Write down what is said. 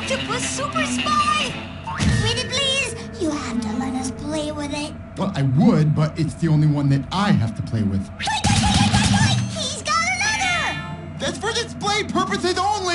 octopus super spy! Pretty please, you have to let us play with it. Well, I would, but it's the only one that I have to play with. He's got another! That's for display purposes only!